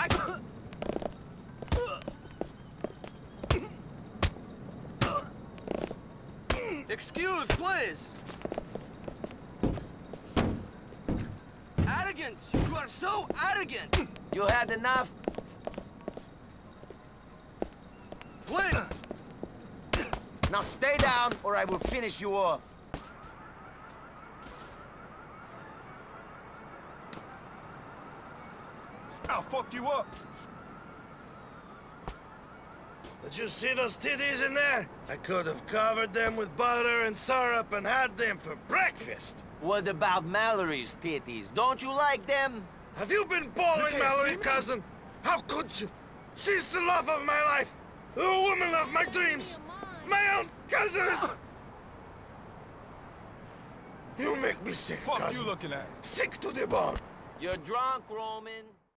I... Excuse, please! Arrogance! You are so arrogant! You had enough? Please! Now stay down, or I will finish you off. I'll fuck you up. Did you see those titties in there? I could have covered them with butter and syrup and had them for breakfast. What about Mallory's titties? Don't you like them? Have you been boring Mallory, cousin? How could you? She's the love of my life, the woman of my dreams. My own cousin is... You make me sick, Fuck cousin. you looking at? Sick to the bone. You're drunk, Roman.